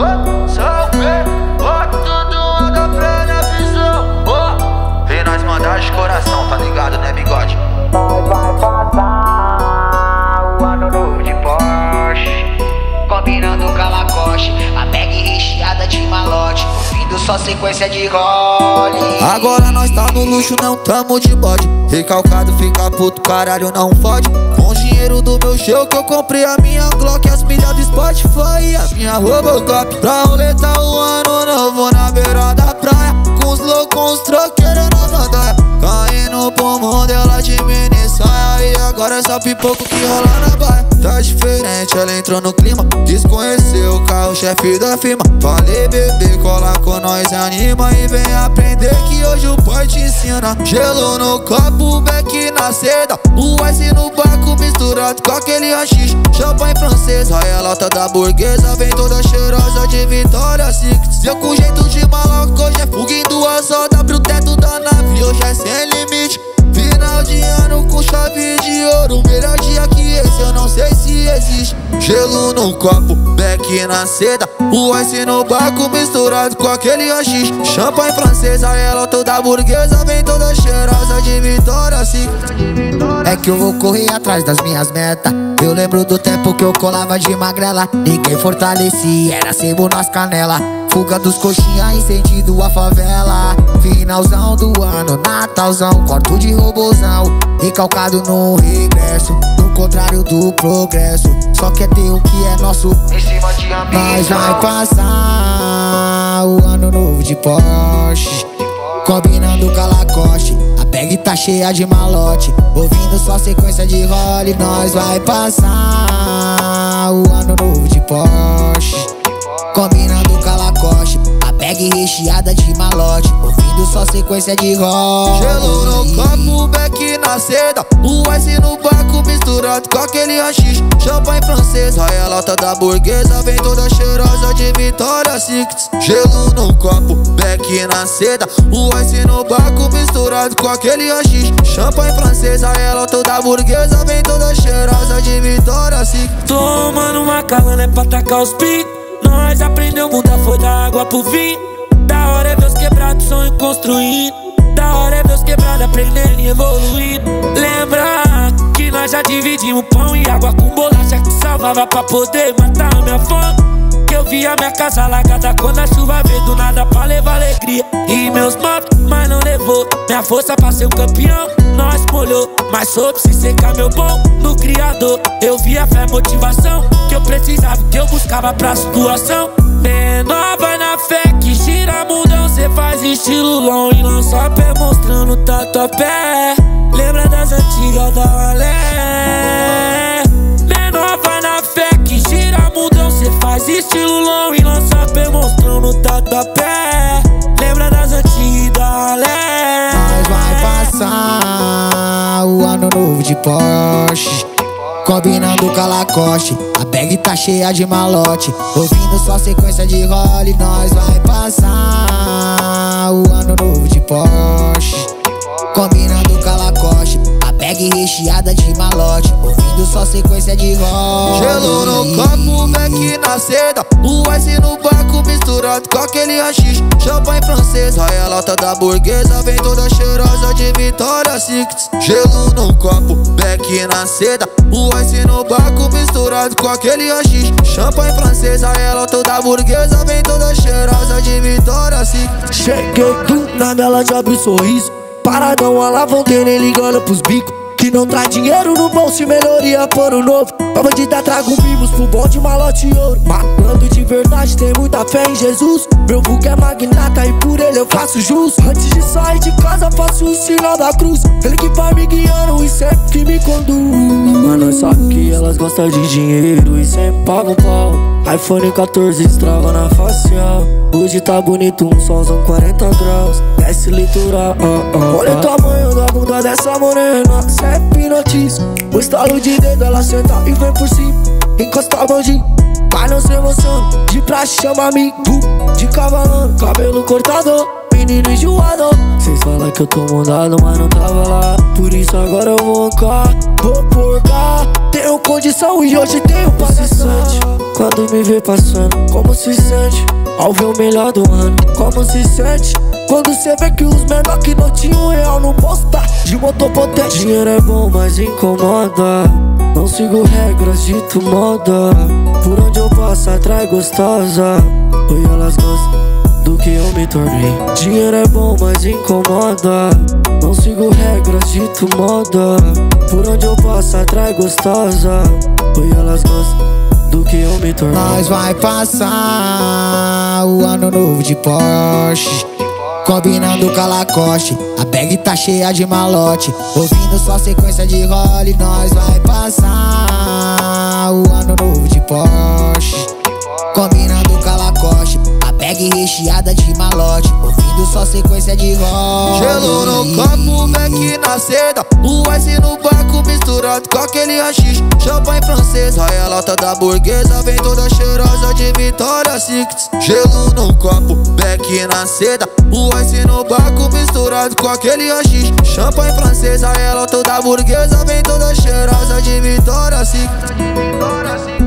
oh, salve, oh, tudo anda plena visão, oh. Vem nós mandar de coração, tá ligado, né, bigode? Nós vai passar o ano novo de Porsche Combinando com a Lacoste A bag recheada de malote Ouvindo só sequência de role. Agora nós tá no luxo, não tamo de bode Recalcado, fica puto, caralho, não fode Com dinheiro do meu show que eu comprei a minha Glock As milhas do Spotify e a minha Robocop. Pra roletar o ano novo na beira da praia Com os loucos, os troqueiros na gandaia Caindo pro mundo, ela de mini saia E agora é só pipoco que rola na baia. Tá diferente, ela entrou no clima Desconheceu o carro-chefe da firma. Falei, bebê, cola com nós, anima E vem aprender hoje o pai te ensina. Gelo no copo, beck na seda. O ice no barco misturado com aquele haxixe. Champanhe francês, raia lata da burguesa Vem toda cheirosa de Vitória Secret Eu com jeito de maloca, hoje é em duas horas Pro teto da nave, hoje é sem limite. Final de ano com chave de ouro Melhor existe Gelo no copo, beck na seda O ice no barco misturado com aquele haxixe Champanhe francesa, ela toda burguesa Vem toda cheirosa de Vitória Secret É que eu vou correr atrás das minhas metas. Eu lembro do tempo que eu colava de magrela. Ninguém fortalecia, era sebo nas canela. Fuga dos coxinha em sentido a favela. Finalzão do ano, Natalzão Corto de robozão. Recalcado no regresso do progresso. Só quer ter o que é nosso. Em cima de Nós vai ambição passar o ano novo de Porsche. Combinando com a Lacoste. A bag tá cheia de malote. Ouvindo só sequência de role Nós vai passar o ano novo de Porsche. Combinando com a Lacoste bag recheada de malote Ouvindo só sequência de role Gelo no copo, beck na seda O ice no barco misturado com aquele haxixe. Champanhe francês, raia lata da burguesa Vem toda cheirosa de Vitória Secret Gelo no copo, beck na seda O ice no barco misturado com aquele haxixe. Champanhe francês, raia lata da burguesa Vem toda cheirosa de Vitória Secret Tomando uma calana é pra tacar os picos. Nós aprendeu muita foi da água pro vinho. Da hora é ver os quebrados sonho construindo. Da hora é ver os quebrados aprendendo e evoluindo. Lembra que nós já dividimos pão e água com bolacha que salvava pra poder matar minha fome. Via minha casa lagada quando a chuva veio do nada pra levar alegria. E meus motos, mas não levou minha força pra ser um campeão. Nós molhou, mas soube se secar meu bom no criador. Eu via fé, motivação que eu precisava, que eu buscava pra situação. Menor vai na fé que gira mundão, cê faz estilo long e lança pé mostrando tatuapé. Lembra das antigas da Alé? Novo de Porsche. Combinando com a Lacoste A bag tá cheia de malote. Ouvindo só sequência de role Nós vai passar o ano novo de Porsche. Combinando bag recheada de malote Ouvindo só sequência de role Gelo no copo, beck na seda O ice no barco misturado com aquele haxixe Champanhe francês, raia lata da burguesa Vem toda cheirosa de Vitória Secret Gelo no copo, beck na seda O ice no barco misturado com aquele haxixe Champanhe francês, raia lata da burguesa Vem toda cheirosa de Vitória Secret Cheguei do nada, ela já abriu um sorriso. Paradão, a lavandeira, ligando pros bicos Que não traz dinheiro no bolso e melhoria por um novo. Pra bandida trago mimos pro bom de malote ouro. Matando de verdade, tem muita fé em Jesus. Meu vulgo é magnata e por ele eu faço jus. Antes de sair de casa faço o sinal da cruz. Ele que vai me guiando e sempre que me conduz. Mano, só que elas gostam de dinheiro e sempre pagam pau. iPhone 14 estraga na facial. Hoje tá bonito, um solzão 40 graus. Desce litoral, ó, ó, Olha o tamanho bunda dessa morena. Cê é hipnotiza O estalo de dedo, ela senta e vem por cima. Encosta a bandinha Mas não se emociona De praxe chama amigo De cavalando, cabelo cortado Menino enjoado. Cês falam que eu tô mudado, mas não tava lá. Por isso agora eu vou cá. Vou por cá. Tenho condição e hoje tenho sente quando me vê passando Como se sente? Ao ver o melhor do ano Como se sente quando cê vê que os menor que não tinha um real no posta De motor potente Dinheiro é bom, mas incomoda. Não sigo regras, dito moda. Por onde eu passo atrai gostosa. Oi, elas gostam do que eu me tornei. Dinheiro é bom, mas incomoda. Não sigo regras, dito moda. Por onde eu passo atrai gostosa. Oi, elas gostam do que eu me tornei. Nós vai passar o ano novo de Porsche Combinando com a Lacoste A bag tá cheia de malote. Ouvindo só sequência de role Nós vai passar o ano novo de Porsche. Combinando com a Lacoste A bag recheada de malote só sequência de rola. Gelo no copo, Mac na seda. O ice no barco misturado com aquele rachixe. Champagne francesa raia lata da burguesa. Vem toda cheirosa de Vitória Secrets. Gelo no copo, Mac na seda. O ice no barco misturado com aquele rachixe. Champagne francesa raia lata da burguesa. Vem toda cheirosa de Vitória Secrets.